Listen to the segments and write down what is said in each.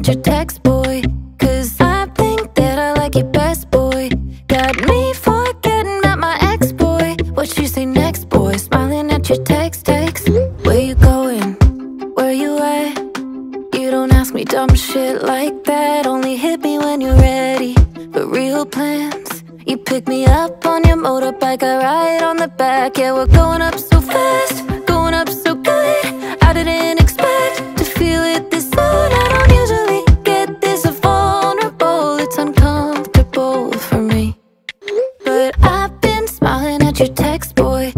at your text, boy. Cause I think that I like you best, boy. Got me forgetting about my ex, boy What you say next, boy? Smiling at your text, text. Where you going? Where you at? You don't ask me dumb shit like that. Only hit me when you're ready But real plans. You pick me up on your motorbike. I ride on the back. Yeah, we're going up so fast. your text, boy.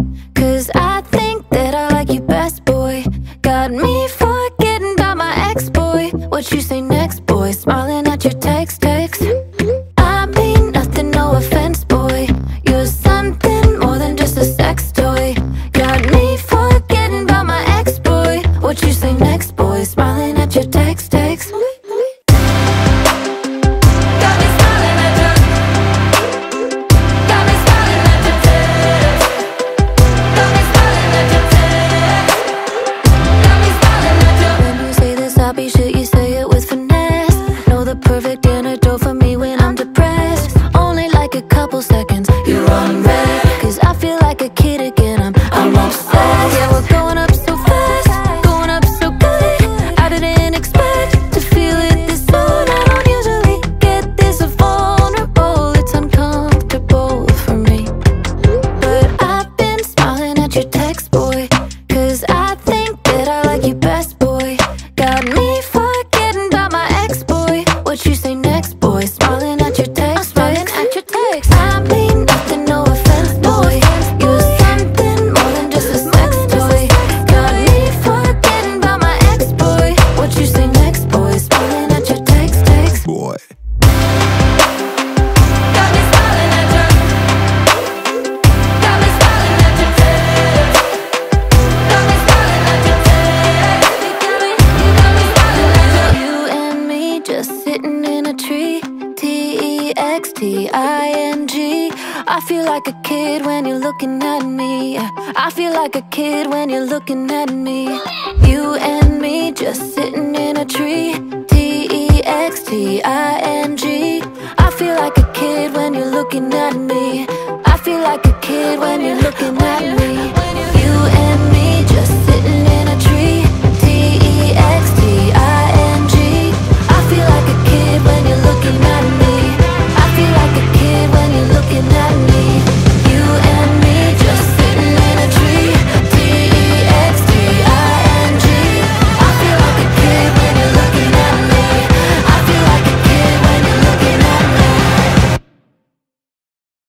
比谁 T E X T I N G. I feel like a kid when you're looking at me. I feel like a kid when you're looking at me. You and me just sitting in a tree. T-E-X-T-I-N-G I feel like a kid when you're looking at me. I feel like a kid when you're looking at me.